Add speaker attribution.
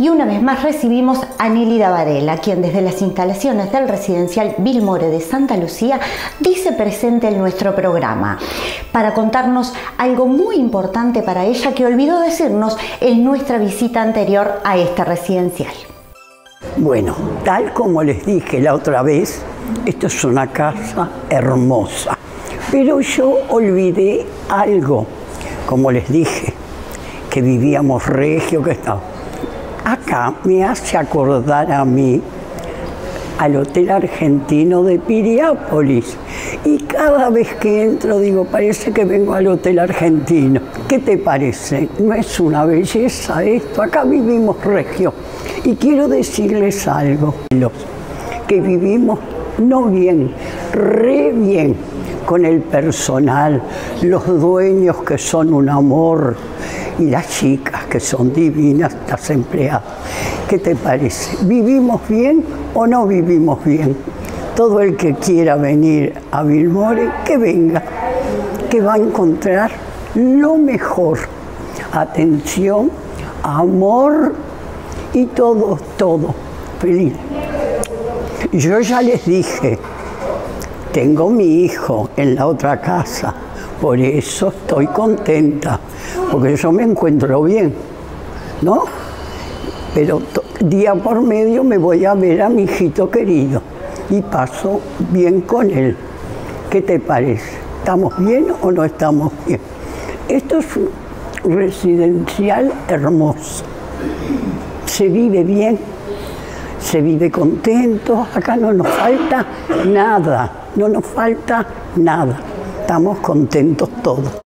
Speaker 1: Y una vez más recibimos a Nélida Varela, quien desde las instalaciones del residencial Vilmore de Santa Lucía dice presente en nuestro programa para contarnos algo muy importante para ella que olvidó decirnos en nuestra visita anterior a este residencial.
Speaker 2: Bueno, tal como les dije la otra vez, esto es una casa hermosa, pero yo olvidé algo, como les dije, que vivíamos regio, que estaba acá me hace acordar a mí al Hotel Argentino de Piriápolis. Y cada vez que entro digo, parece que vengo al Hotel Argentino. ¿Qué te parece? ¿No es una belleza esto? Acá vivimos regio. Y quiero decirles algo, que vivimos no bien, re bien con el personal, los dueños que son un amor, y las chicas que son divinas, las empleadas. ¿Qué te parece? ¿Vivimos bien o no vivimos bien? Todo el que quiera venir a Vilmore, que venga, que va a encontrar lo mejor. Atención, amor y todo, todo. Feliz. Yo ya les dije, tengo mi hijo en la otra casa, por eso estoy contenta porque yo me encuentro bien, ¿no? Pero día por medio me voy a ver a mi hijito querido y paso bien con él. ¿Qué te parece? ¿Estamos bien o no estamos bien? Esto es un residencial hermoso. Se vive bien, se vive contento, acá no nos falta nada, no nos falta nada. Estamos contentos todos.